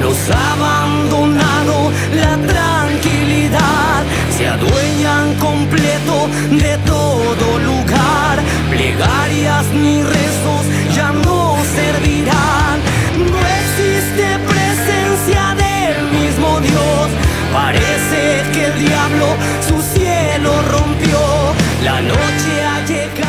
los ha abandonado la tranquilidad, se adueñan completo de todo lugar, plegarias ni rezos ya no servirán, no existe presencia del mismo Dios, parece que el diablo su cielo rompió, la noche ha llegado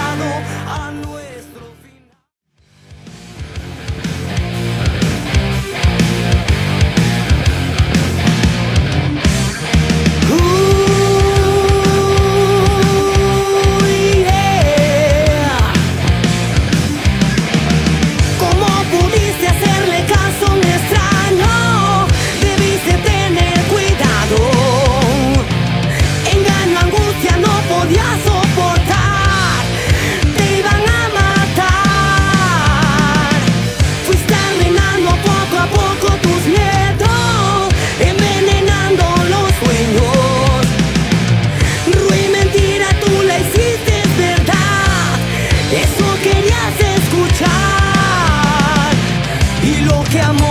que amó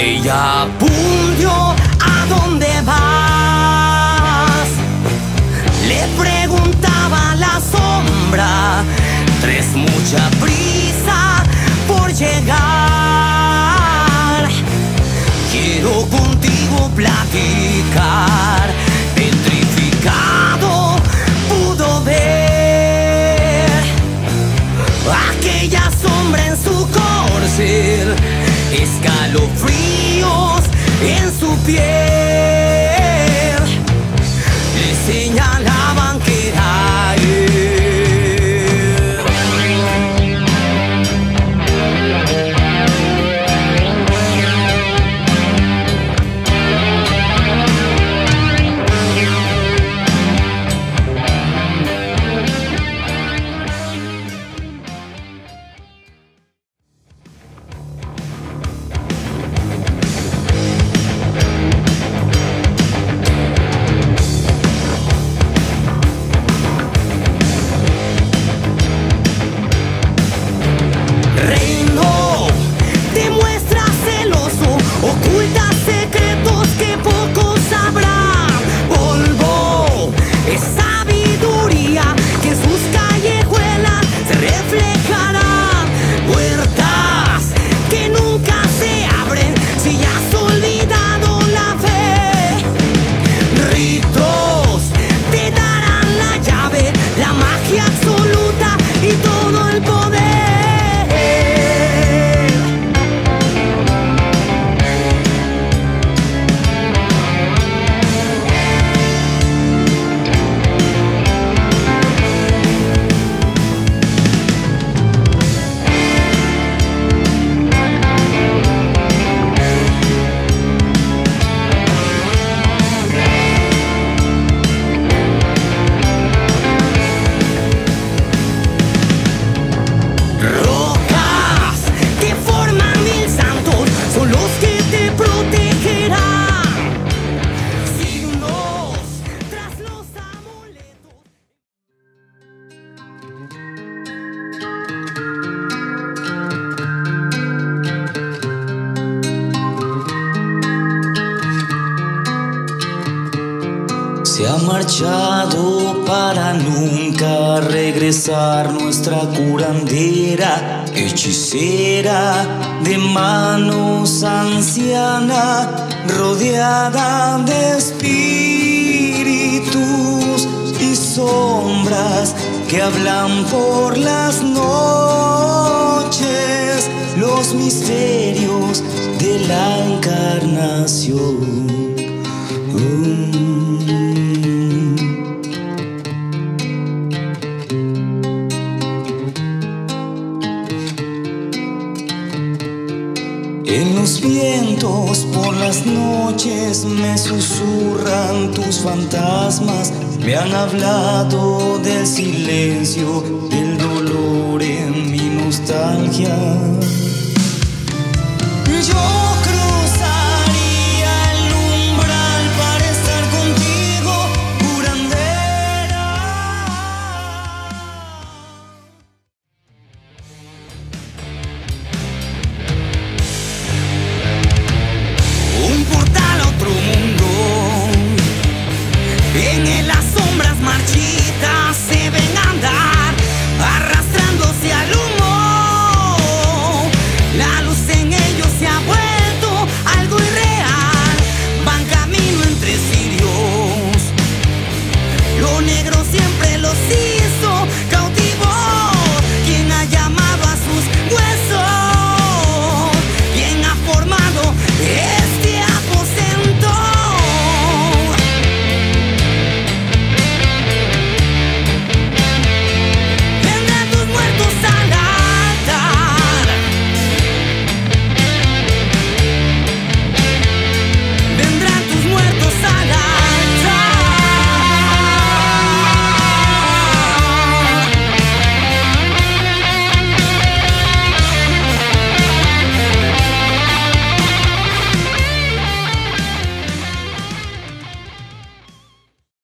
Ella apuntió a dónde vas. Le preguntaba la sombra. Tres mucha prisa por llegar. Quiero contigo platicar. Petrificado pudo ver aquella sombra en su corcel, escalofríos en su piel. Ha marchado para nunca regresar nuestra curandera, hechicera de manos anciana, rodeada de espíritus y sombras que hablan por las noches, los misterios de la encarnación. Las noches me susurran tus fantasmas, me han hablado del silencio, del dolor en mi nostalgia. Yo